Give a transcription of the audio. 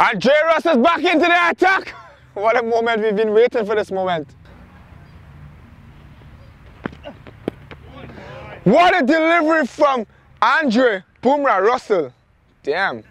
And J. Ross is back into the attack. What a moment. We've been waiting for this moment. What a delivery from Andre Bumrah Russell. Damn.